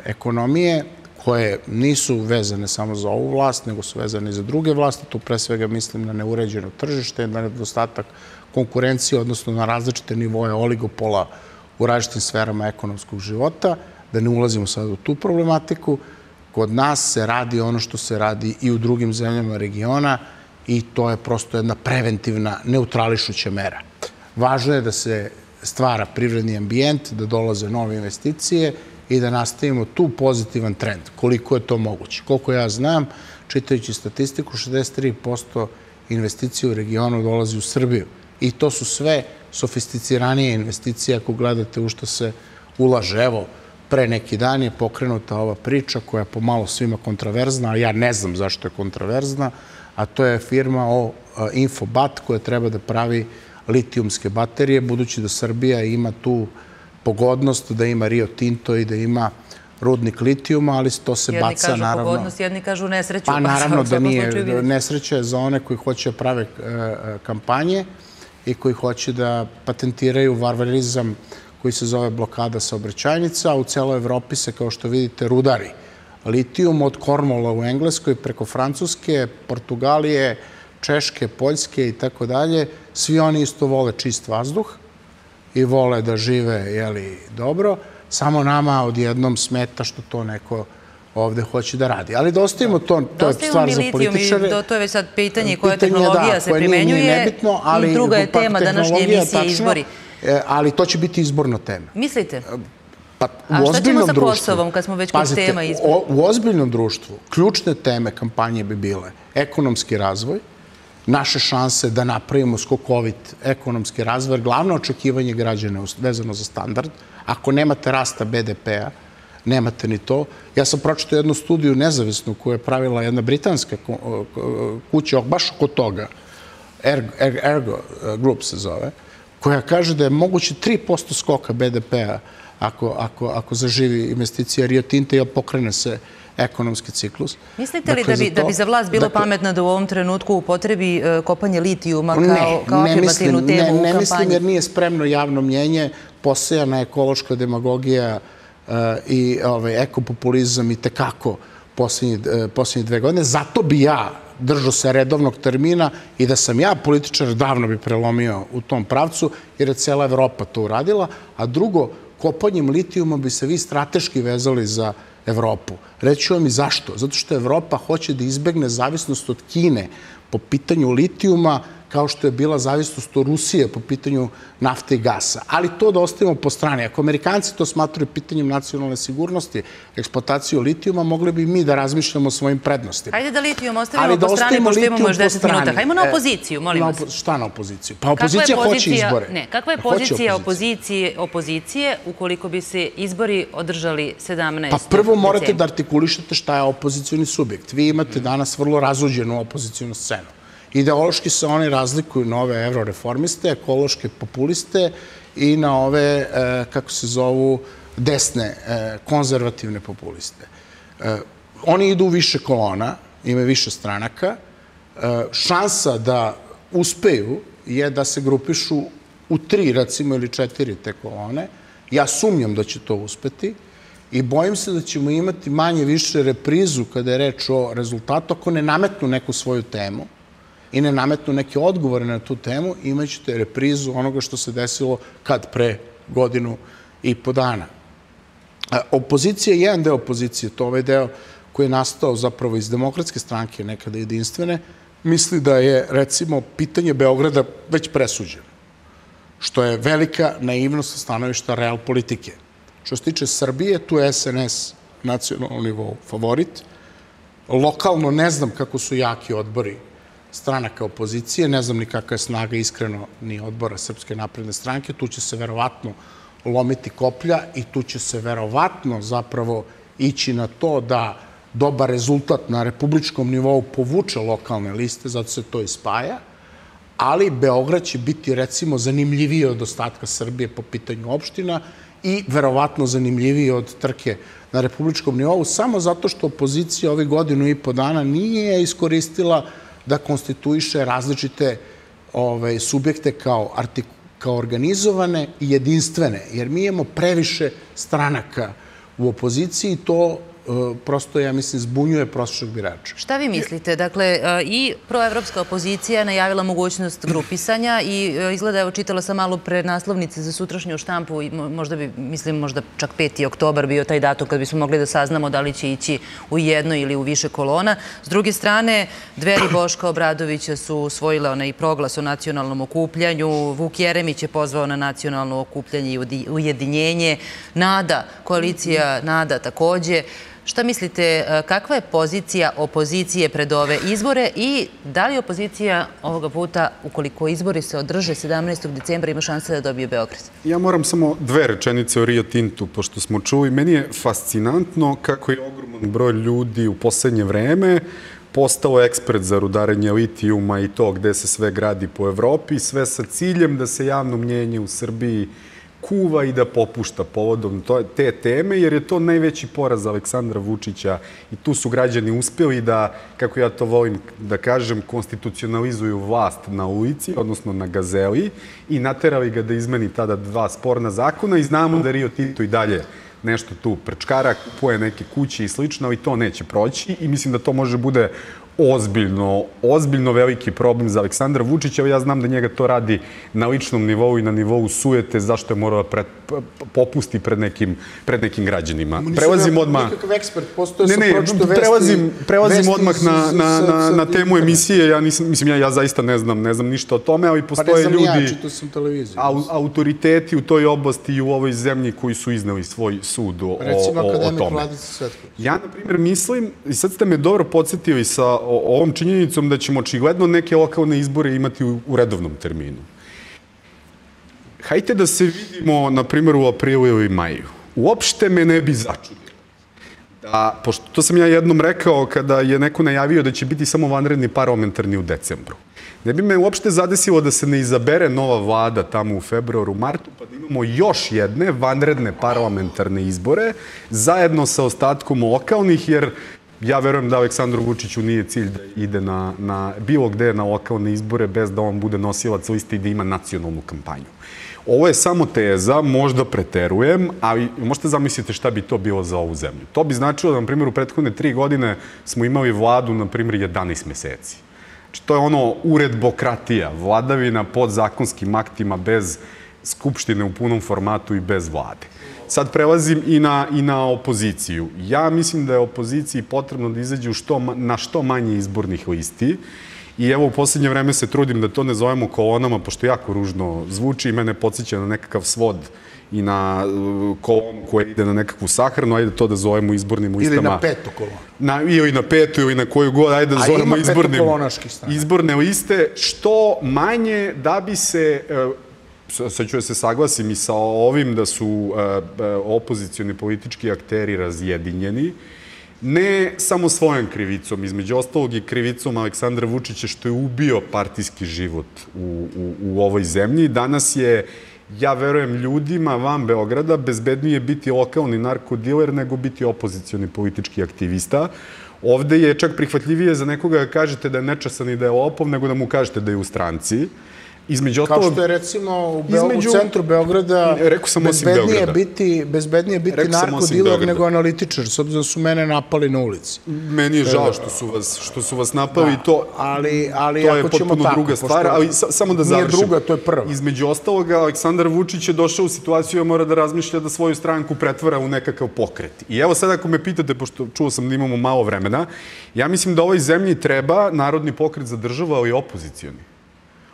ekonomije, koje nisu vezane samo za ovu vlast, nego su vezane i za druge vlasti, tu pre svega mislim na neuređeno tržište, na nedostatak konkurencije, odnosno na različite nivoje oligopola u različitim sferama ekonomskog života, da ne ulazimo sad u tu problematiku, Kod nas se radi ono što se radi i u drugim zemljama regiona i to je prosto jedna preventivna, neutrališuća mera. Važno je da se stvara privredni ambijent, da dolaze nove investicije i da nastavimo tu pozitivan trend, koliko je to moguće. Koliko ja znam, čitajući statistiku, 63% investicija u regionu dolazi u Srbiju. I to su sve sofisticiranije investicije ako gledate u što se ulaže. Evo, Pre neki dan je pokrenuta ova priča koja je pomalo svima kontraverzna, a ja ne znam zašto je kontraverzna, a to je firma o Infobat koja treba da pravi litijumske baterije, budući da Srbija ima tu pogodnost da ima Rio Tinto i da ima rudnik litijuma, ali to se jedni baca naravno... Jedni kažu pogodnost, jedni kažu nesreću. Pa naravno da nije nesreća za one koji hoće da prave e, e, kampanje i koji hoće da patentiraju varvarizam koji se zove blokada saobraćajnica, a u celoj Evropi se, kao što vidite, rudari litijum od Kormola u Engleskoj preko Francuske, Portugalije, Češke, Poljske i tako dalje. Svi oni isto vole čist vazduh i vole da žive jeli, dobro. Samo nama odjednom smeta što to neko ovde hoće da radi. Ali da ostavimo to, to je stvar za političare. To, to je već sad pitanje koja tehnologija da, se primenjuje. Nije nebitno, ali I druga je tema današnje emisije izbori. E, ali to će biti izborna tema. Mislite? Pa, u A šta ćemo sa Kosovom kad smo već kod tema izbora? U ozbiljnom društvu ključne teme kampanje bi bile ekonomski razvoj, naše šanse da napravimo skokovit ekonomski razvoj, glavno očekivanje građana vezano za standard. Ako nemate rasta BDP-a, nemate ni to. Ja sam pročitao jednu studiju nezavisnu koju je pravila jedna britanska kuća, baš oko toga, Ergo, Ergo Group se zove, koja kaže da je moguće 3% skoka BDP-a ako, ako, ako zaživi investicija Rio Tinta i pokrene se ekonomski ciklus. Mislite li dakle, da, bi, da bi za vlast bilo dakle, pametno da u ovom trenutku upotrebi uh, kopanje litijuma kao, ne, kao ne afirmativnu temu ne, u kampanji? Ne mislim jer nije spremno javno mnjenje, posejana ekološka demagogija uh, i ovaj, ekopopulizam i tekako poslednje, uh, poslednje dve godine. Zato bi ja držao se redovnog termina i da sam ja političar davno bi prelomio u tom pravcu, jer je cela Evropa to uradila. A drugo, kopanjem litijuma bi se vi strateški vezali za Evropu. Reću vam i zašto. Zato što Evropa hoće da izbegne zavisnost od Kine po pitanju litijuma, kao što je bila zavisnost od Rusije po pitanju nafte i gasa. Ali to da ostavimo po strani. Ako Amerikanci to smatruju pitanjem nacionalne sigurnosti, eksploataciju litijuma, mogli bi mi da razmišljamo o svojim prednostima. Hajde da litijum ostavimo da po strani, pošto imamo još 10 minuta. Hajmo na e, opoziciju, molim vas. Šta na opoziciju? Pa opozicija hoće izbore. Ne, kakva je pozicija opozicije, opozicije ukoliko bi se izbori održali 17. Pa prvo morate da artikulišete šta je opozicijoni subjekt. Vi imate danas vrlo razuđenu opozicijonu scenu. Ideološki se oni razlikuju na ove euroreformiste, ekološke populiste i na ove, e, kako se zovu, desne, e, konzervativne populiste. E, oni idu u više kolona, imaju više stranaka. Šansa da uspeju je da se grupišu u tri, recimo, ili četiri te kolone. Ja sumnjam da će to uspeti i bojim se da ćemo imati manje više reprizu kada je reč o rezultatu ako ne nametnu neku svoju temu i ne nametnu neke odgovore na tu temu, imaćete reprizu onoga što se desilo kad pre godinu i po dana. Opozicija je jedan deo opozicije, to ovaj deo koji je nastao zapravo iz demokratske stranke, nekada jedinstvene, misli da je, recimo, pitanje Beograda već presuđeno, što je velika naivnost stanovišta real politike. Što se tiče Srbije, tu je SNS nacionalno nivou favorit. Lokalno ne znam kako su jaki odbori stranaka opozicije, ne znam ni kakva je snaga iskreno ni odbora Srpske napredne stranke, tu će se verovatno lomiti koplja i tu će se verovatno zapravo ići na to da dobar rezultat na republičkom nivou povuče lokalne liste, zato se to ispaja, ali Beograd će biti recimo zanimljiviji od ostatka Srbije po pitanju opština i verovatno zanimljiviji od trke na republičkom nivou, samo zato što opozicija ovih godinu i po dana nije iskoristila da konstituiše različite ovaj, subjekte kao, artik, kao organizovane i jedinstvene, jer mi imamo previše stranaka u opoziciji, to E, prosto, ja mislim, zbunjuje prosječnog birača. Šta vi mislite? Dakle, e, i proevropska opozicija najavila mogućnost grupisanja i e, izgleda, evo, čitala sam malo pre naslovnice za sutrašnju štampu i možda bi, mislim, možda čak 5. oktobar bio taj datum kad bismo mogli da saznamo da li će ići u jedno ili u više kolona. S druge strane, dveri Boška Obradovića su usvojile onaj proglas o nacionalnom okupljanju, Vuk Jeremić je pozvao na nacionalno okupljanje i ujedinjenje, Nada, koalicija Nada takođe. Šta mislite, e, kakva je pozicija opozicije pred ove izbore i da li opozicija ovoga puta, ukoliko izbori se održe 17. decembra, ima šanse da dobije Beograd? Ja moram samo dve rečenice o Rio Tintu, pošto smo čuli. Meni je fascinantno kako je ogroman broj ljudi u poslednje vreme postao ekspert za rudarenje litijuma i to gde se sve gradi po Evropi, sve sa ciljem da se javno mnjenje u Srbiji kuva i da popušta povodom to, te teme, jer je to najveći poraz Aleksandra Vučića. I tu su građani uspeli da, kako ja to volim da kažem, konstitucionalizuju vlast na ulici, odnosno na gazeli i naterali ga da izmeni tada dva sporna zakona. I znamo da Rio Tinto i dalje nešto tu prčkara, kupuje neke kuće i slično, ali to neće proći. I mislim da to može bude ozbiljno, ozbiljno veliki problem za Aleksandra Vučića. Ja znam da njega to radi na ličnom nivou i na nivou sujete, zašto je morao da pred, popusti pred nekim, pred nekim građanima. Prelazim odmah... Nikakav ekspert, postoje Ne, ne, prelazim, prelazim odmah na, na, na, na temu emisije. Ja nisam, mislim, ja, ja zaista ne znam, ne znam ništa o tome, ali Pa postoje ne znam ljudi... ja, čitao sam televiziju. au, autoriteti u toj oblasti i u ovoj zemlji koji su izneli svoj sud o, Recimo o, o, o akademik tome. Vladica Svetković. Ja, na primjer, mislim, i sad ste me dobro podsjetili sa ovom činjenicom da ćemo očigledno neke lokalne izbore imati u, u redovnom terminu. Hajde da se vidimo, na primjer, u aprilu ili maju. Uopšte me ne bi začudilo. Da, pošto to sam ja jednom rekao kada je neko najavio da će biti samo vanredni parlamentarni u decembru. Ne bi me uopšte zadesilo da se ne izabere nova vlada tamo u februaru, martu, pa da imamo još jedne vanredne parlamentarne izbore zajedno sa ostatkom lokalnih, jer ja verujem da Aleksandru Vučiću nije cilj da ide na, na bilo gde na lokalne izbore bez da on bude nosilac liste i da ima nacionalnu kampanju. Ovo je samo teza, možda preterujem, ali možete zamisliti šta bi to bilo za ovu zemlju. To bi značilo da, na primjer, u prethodne tri godine smo imali vladu, na primjer, 11 meseci. Znači, to je ono uredbokratija, vladavina pod zakonskim aktima bez skupštine u punom formatu i bez vlade. Sad prelazim i na, i na opoziciju. Ja mislim da je opoziciji potrebno da izađe u što, na što manje izbornih listi. I evo, u poslednje vreme se trudim da to ne zovemo kolonama, pošto jako ružno zvuči i mene podsjeća na nekakav svod i na uh, kolonu koja ide na nekakvu sahranu, ajde to da zovemo izbornim listama. Ili na petu kolonu. Na, ili na petu, ili na koju god, ajde da A zovemo ima izbornim, izborne liste, što manje da bi se, s- sad ću da se saglasim i sa ovim da su e, e, opozicioni politički akteri razjedinjeni, ne samo svojom krivicom, između ostalog i krivicom Aleksandra Vučića što je ubio partijski život u, u, u ovoj zemlji. Danas je, ja verujem, ljudima van Beograda bezbednije biti lokalni narkodiler nego biti opozicioni politički aktivista. Ovde je čak prihvatljivije za nekoga da kažete da je nečasan i da je lopov, nego da mu kažete da je u stranci. Između Kao što je recimo u, Beo, Između- u centru Beograda Rekao sam bezbednije Beograda. biti, bezbednije biti narkodiler Beograda. nego analitičar, s obzirom da su mene napali na ulici. meni je žao što su vas, što su vas napali i to, Ali, ali to je potpuno tako, druga stvar, ali sa, samo da nije završim. druga, to je prva. Između ostaloga, Aleksandar Vučić je došao u situaciju da mora da razmišlja da svoju stranku pretvara u nekakav pokret. I evo sad ako me pitate, pošto čuo sam da imamo malo vremena, ja mislim da ovoj zemlji treba narodni pokret za državu, ali i opozicioni.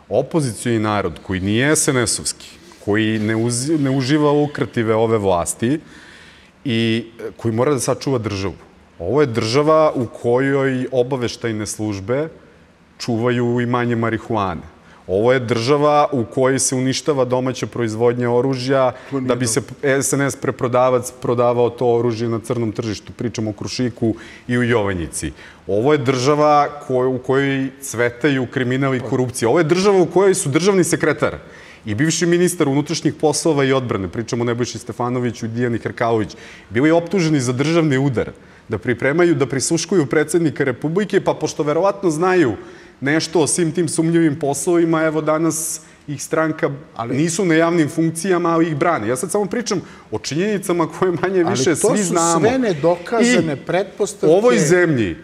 Opozicioni narod koji nije SNS-ovski, koji ne, uz, ne uživa lukrative ove vlasti i e, koji mora da sačuva državu. Ovo je država u kojoj obaveštajne službe čuvaju imanje marihuane. Ovo je država u kojoj se uništava domaća proizvodnja oružja da bi se SNS preprodavac prodavao to oružje na crnom tržištu. Pričamo o Krušiku i u Jovanjici. Ovo je država u kojoj cvetaju kriminal i korupcija. Ovo je država u kojoj su državni sekretar i bivši ministar unutrašnjih poslova i odbrane, pričamo o Nebojši Stefanoviću i Dijani Hrkalović, bili optuženi za državni udar, da pripremaju, da prisuškuju predsednika Republike, pa pošto verovatno znaju nešto o svim tim sumnjivim poslovima, evo danas ih stranka ali, nisu na javnim funkcijama, ali ih brane. Ja sad samo pričam o činjenicama koje manje više Ali to svi su znamo. sve nedokazane I pretpostavke. Ovoj zemlji,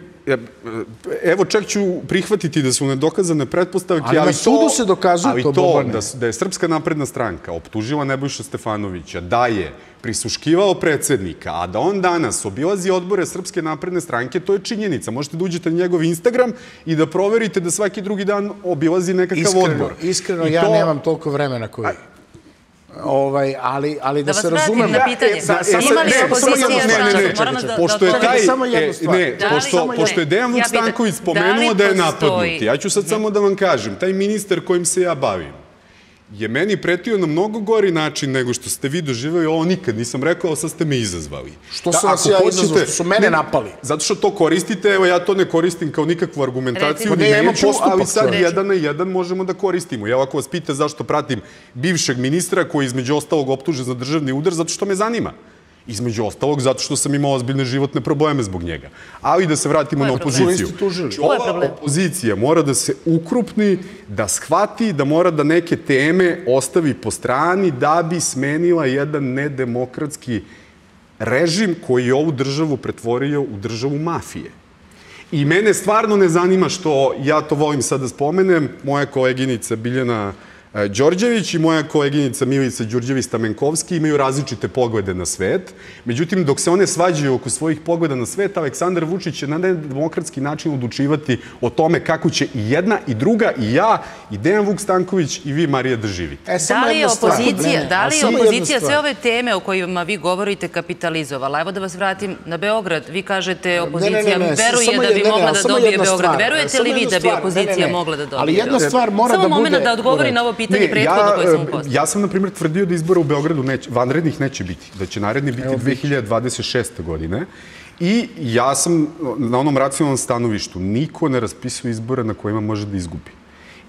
evo čak ću prihvatiti da su nedokazane pretpostavke, Ali na ali, sudu to, se dokazuje ali to, da, da je Srpska napredna stranka optužila Nebojša Stefanovića da je prisuškivao predsednika, a da on danas obilazi odbore Srpske napredne stranke, to je činjenica. Možete da uđete na njegov Instagram i da proverite da svaki drugi dan obilazi nekakav Iskreno, odbor. iskreno I ja to- nemam toliko vremena koji... Ovaj, ali, ali da, Da vas se vratim razumem... na pitanje. Da, E, sad, Ima li ne, opozicija Moram da- pošto je da- taj, samo jednu e, stvar. ne, Da pošto, pošto je. Dejan Ja pitam, Vukstanković da li spomenuo da je postoji- napadnut, ja ću sad samo da vam kažem, taj ministar kojim se ja bavim, je meni pretio na mnogo gori način nego što ste vi doživali, ovo nikad nisam rekao, ali sad ste me izazvali. Što sam vas ja izazvao, što su mene napali? Zato što to koristite, evo ja to ne koristim kao nikakvu argumentaciju, Recimo. ni Ne, imam neću, postupak ali sad sad. jedan na jedan možemo da koristimo. Ja ako vas pita zašto pratim bivšeg ministra koji je između ostalog optužen za državni udar, zato što me zanima. Između ostalog, zato što sam imao ozbiljne životne probleme zbog njega. Ali da se vratimo na opoziciju. Ova problem? opozicija mora da se ukrupni, da shvati da mora da neke teme ostavi po strani da bi smenila jedan nedemokratski režim koji je ovu državu pretvorio u državu mafije. I mene stvarno ne zanima što, ja to volim sad da spomenem, moja koleginica Biljana e, Đorđević i moja koleginica Milica Đurđević-Stamenkovski imaju različite poglede na svet. Međutim, dok se one svađaju oko svojih pogleda na svet, Aleksandar Vučić će na demokratski način odlučivati o tome kako će i jedna i druga i ja i Dejan Vuk Stanković i vi Marija da živite. E, samo Da li je opozicija, da li je samo opozicija sve ove teme o kojima vi govorite kapitalizovala? Evo da vas vratim na Beograd. Vi kažete opozicija Ne, ne, ne, ne, veruje samo da bi ne, ne, mogla da samo dobije Beograd. stvar, Verujete samo li vi da bi opozicija ne, ne. mogla da dobije? Ali jedna Beograd? stvar mora Samo da moment bude- da odgovori na ovo pitanje prethodno koje sam mu postavila. ja sam, na primjer, tvrdio da izbora u Beogradu neće, vanrednih neće biti, da će naredni biti 2026. godine. I ja sam na onom racionalnom stanovištu, niko ne raspisuje izbore na kojima može da izgubi.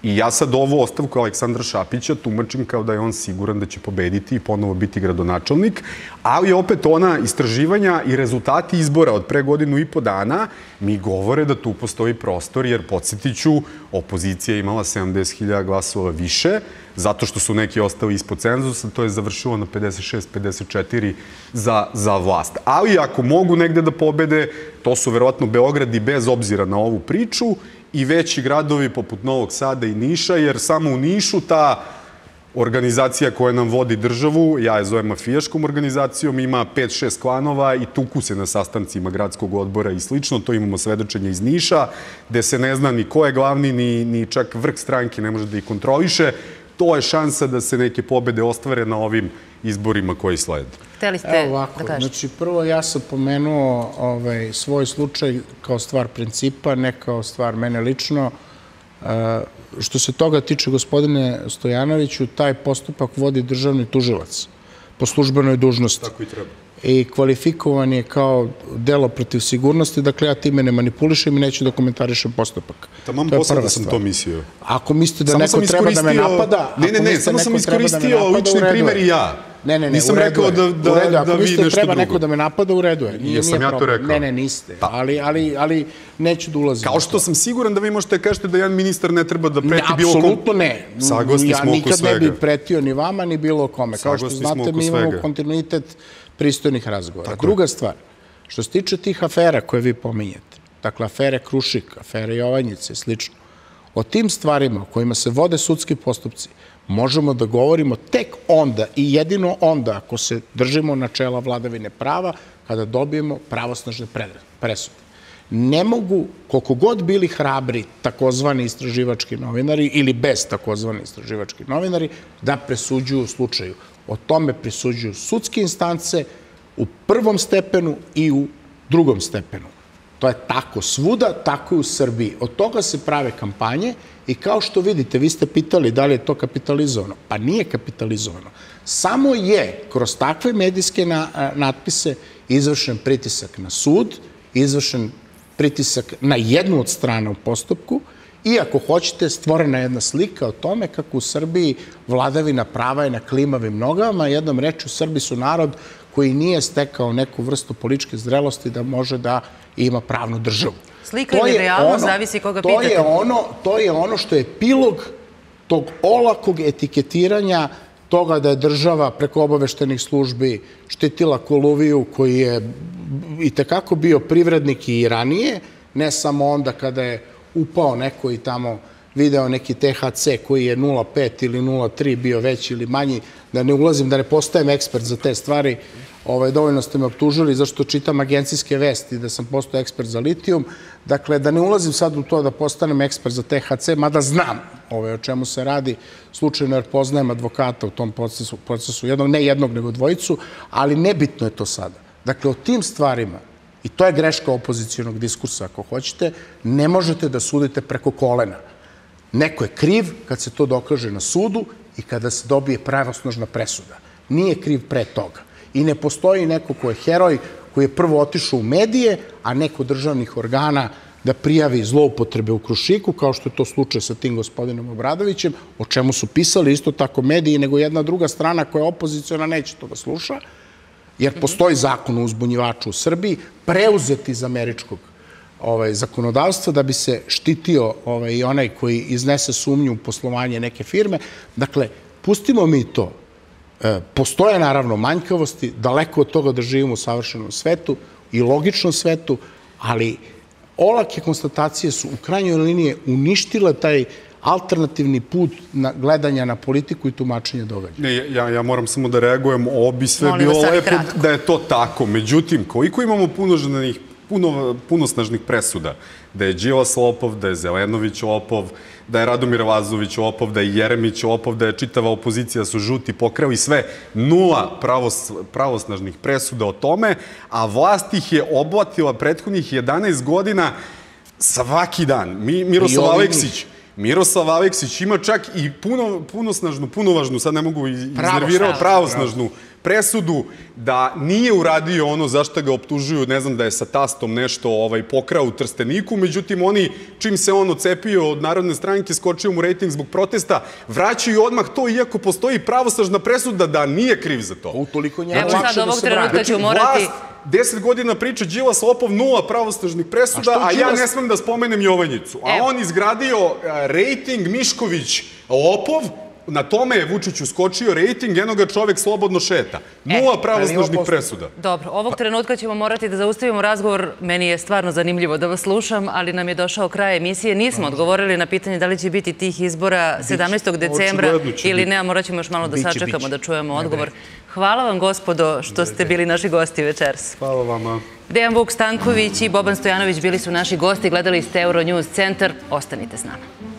I ja sad ovu ostavku Aleksandra Šapića tumačim kao da je on siguran da će pobediti i ponovo biti gradonačelnik, ali opet ona istraživanja i rezultati izbora od pre godinu i po dana mi govore da tu postoji prostor, jer podsjetiću, opozicija je imala 70.000 glasova više, zato što su neki ostali ispod cenzusa, to je završilo na 56-54 za, za vlast. Ali ako mogu negde da pobede, to su verovatno Beograd i bez obzira na ovu priču i veći gradovi poput Novog Sada i Niša, jer samo u Nišu ta organizacija koja nam vodi državu, ja je zovem mafijaškom organizacijom, ima 5-6 klanova i tuku se na sastancima gradskog odbora i slično. To imamo svedočenje iz Niša, gde se ne zna ni ko je glavni, ni, ni čak vrh stranke ne može da ih kontroliše. To je šansa da se neke pobede ostvare na ovim izborima koji slede. Hteli ste Evo ovako, da kažete. znači prvo ja sam pomenuo ovaj, svoj slučaj kao stvar principa, ne kao stvar mene lično. E, što se toga tiče, gospodine Stojanoviću, taj postupak vodi državni tužilac po službenoj dužnosti. Tako i treba. I kvalifikovan je kao delo protiv sigurnosti, dakle ja time ne manipulišem i neću da komentarišem postupak. Tamam posle prva da sam stvar. to mislio. Ako mislite da Samo neko treba da me napada... Ne, ne, ne, samo da sam da iskoristio napada, lični primer i ja. Ne, ne, ne, Nisam rekao je. da- da- U redu, je. ako da vi nešto treba drugo. neko da me napada, u redu je. Nije, Jesam nije ja to rekao? Ne, ne, niste. Ali, ali, ali neću da ulazim. Kao što sam siguran da vi možete kažete da jedan ministar ne treba da Ne, preti bilo kom... apsolutno ne. Saglasni ja smo oko nikad svega. ne bih pretio ni vama, ni bilo kome. Kao što znate, mi imamo svega. kontinuitet pristojnih razgovora. Druga stvar, što se tiče tih afera koje vi pominjete, dakle, afere Krušik, afere Jovanjice slično, o tim stvarima o kojima se vode sudski postupci, možemo da govorimo tek onda i jedino onda ako se držimo načela vladavine prava, kada dobijemo pravosnažne pre- presude. Ne mogu, koliko god bili hrabri takozvani istraživački novinari ili bez takozvani istraživački novinari, da presuđuju u slučaju. O tome presuđuju sudske instance u prvom stepenu i u drugom stepenu. To je tako svuda, tako i u Srbiji. Od toga se prave kampanje i kao što vidite, vi ste pitali da li je to kapitalizovano. Pa nije kapitalizovano. Samo je kroz takve medijske natpise izvršen pritisak na sud, izvršen pritisak na jednu od strana u postupku i ako hoćete stvorena jedna slika o tome kako u Srbiji vladavina prava je na klimavim nogama, jednom reču Srbi su narod koji nije stekao neku vrstu političke zrelosti da može da ima pravnu državu. Slika ili realnost, zavisi koga to pitate. Je ono, to je ono što je epilog tog olakog etiketiranja toga da je država preko obaveštenih službi štitila Koluviju koji je i tekako bio privrednik i ranije, ne samo onda kada je upao neko i tamo video neki THC koji je 0,5 ili 0,3 bio veći ili manji, da ne ulazim, da ne postajem ekspert za te stvari, ovaj, dovoljno ste me optužili zašto čitam agencijske vesti da sam postao ekspert za litijum. Dakle, da ne ulazim sad u to da postanem ekspert za THC, mada znam ovaj, o čemu se radi, slučajno jer poznajem advokata u tom procesu, procesu jednog, ne jednog, nego dvojicu, ali nebitno je to sada. Dakle, o tim stvarima, i to je greška opozicijonog diskursa, ako hoćete, ne možete da sudite preko kolena. Neko je kriv kad se to dokaže na sudu i kada se dobije pravosnožna presuda. Nije kriv pre toga. I ne postoji neko ko je heroj, koji je prvo otišao u medije, a neko državnih organa da prijavi zloupotrebe u Krušiku, kao što je to slučaj sa tim gospodinom Obradovićem, o čemu su pisali isto tako mediji, nego jedna druga strana koja je opoziciona neće to da sluša, jer postoji zakon o uzbunjivaču u Srbiji, preuzeti iz američkog ovaj, zakonodavstva da bi se štitio ovaj, onaj koji iznese sumnju u poslovanje neke firme. Dakle, pustimo mi to. E, postoje naravno manjkavosti, daleko od toga da živimo u savršenom svetu i logičnom svetu, ali olake konstatacije su u krajnjoj liniji uništile taj alternativni put na gledanja na politiku i tumačenja događaja. Ne, ja, ja moram samo da reagujem, ovo bi sve Molim bilo lepo kratko. da je to tako. Međutim, koliko imamo punožnanih, puno, punosnažnih presuda, da je Đilas lopov, da je Zelenović lopov, da je Radomir Vazović lopov, da je Jeremić lopov, da je čitava opozicija su žuti pokrao i sve. Nula pravos, pravosnažnih presuda o tome, a vlast ih je oblatila prethodnih 11 godina svaki dan. Mi, Miroslav Aleksić, Miroslav Aleksić ima čak i puno, punosnažnu, punovažnu, sad ne mogu iz- iznervirao, pravosnažnu presudu da nije uradio ono zašto ga optužuju, ne znam da je sa tastom nešto ovaj, pokrao u Trsteniku, međutim oni, čim se on ocepio od Narodne stranke, skočio mu rejting zbog protesta, vraćaju odmah to, iako postoji pravosnažna presuda da nije kriv za to. Utoliko njemu Evo lakše sad da se brani. trenutka ću morati... Vlast, deset godina priča Đilas lopov, nula pravosnažnih presuda, A a, ja ne smem da spomenem Jovanjicu. A Evo. on izgradio a, rejting Mišković lopov, na tome je Vučić uskočio rejting, eno ga čovek slobodno šeta. Nula pravosnažnih posto. presuda. Dobro, ovog trenutka ćemo morati da zaustavimo razgovor. Meni je stvarno zanimljivo da vas slušam, ali nam je došao kraj emisije. Nismo odgovorili na pitanje da li će biti tih izbora 17. decembra ili ne, a morat ćemo još malo da sačekamo da čujemo odgovor. Hvala vam, gospodo, što ste bili naši gosti večeras. Hvala vama. Dejan Vuk Stanković i Boban Stojanović bili su naši gosti. Gledali ste Euronews centar. Ostanite s nama.